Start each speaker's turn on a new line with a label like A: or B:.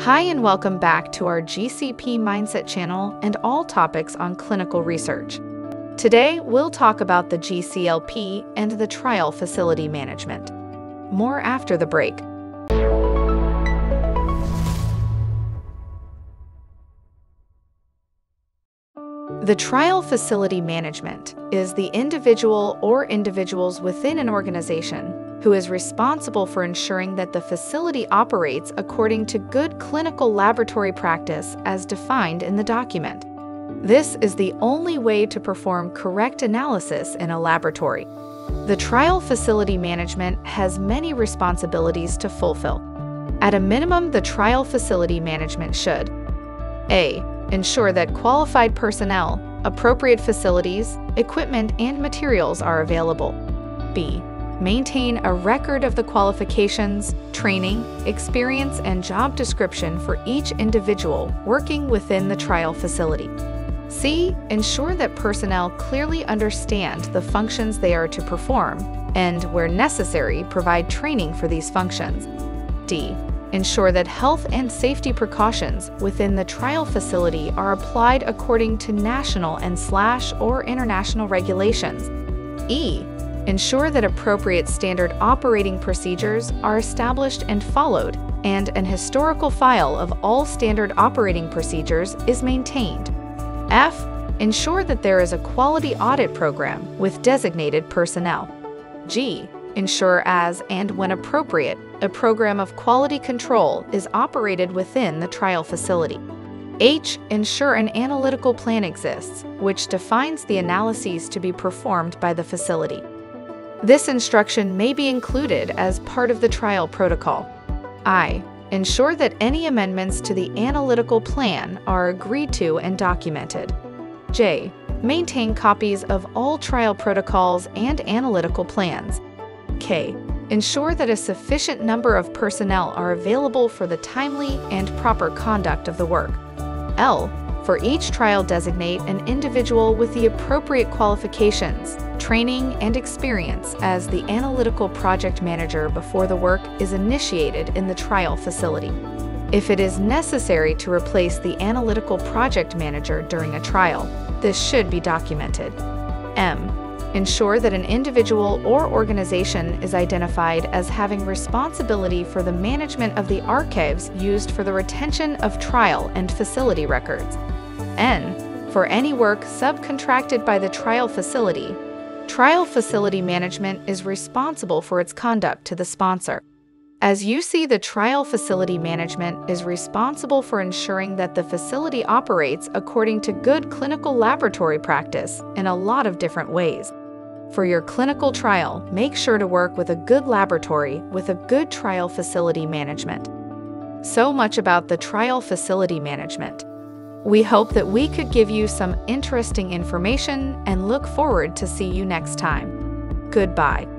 A: Hi, and welcome back to our GCP Mindset channel and all topics on clinical research. Today, we'll talk about the GCLP and the trial facility management. More after the break. The trial facility management is the individual or individuals within an organization who is responsible for ensuring that the facility operates according to good clinical laboratory practice as defined in the document. This is the only way to perform correct analysis in a laboratory. The trial facility management has many responsibilities to fulfill. At a minimum, the trial facility management should A. Ensure that qualified personnel, appropriate facilities, equipment, and materials are available. B maintain a record of the qualifications, training, experience, and job description for each individual working within the trial facility. C. Ensure that personnel clearly understand the functions they are to perform and, where necessary, provide training for these functions. D. Ensure that health and safety precautions within the trial facility are applied according to national and slash or international regulations. E Ensure that appropriate standard operating procedures are established and followed, and an historical file of all standard operating procedures is maintained. F. Ensure that there is a quality audit program with designated personnel. G. Ensure as and when appropriate, a program of quality control is operated within the trial facility. H. Ensure an analytical plan exists, which defines the analyses to be performed by the facility. This instruction may be included as part of the trial protocol. I. Ensure that any amendments to the analytical plan are agreed to and documented. J. Maintain copies of all trial protocols and analytical plans. K. Ensure that a sufficient number of personnel are available for the timely and proper conduct of the work. L. For each trial, designate an individual with the appropriate qualifications, training, and experience as the analytical project manager before the work is initiated in the trial facility. If it is necessary to replace the analytical project manager during a trial, this should be documented. M. Ensure that an individual or organization is identified as having responsibility for the management of the archives used for the retention of trial and facility records. N. For any work subcontracted by the trial facility, trial facility management is responsible for its conduct to the sponsor. As you see, the trial facility management is responsible for ensuring that the facility operates according to good clinical laboratory practice in a lot of different ways. For your clinical trial, make sure to work with a good laboratory with a good trial facility management. So much about the trial facility management. We hope that we could give you some interesting information and look forward to see you next time. Goodbye.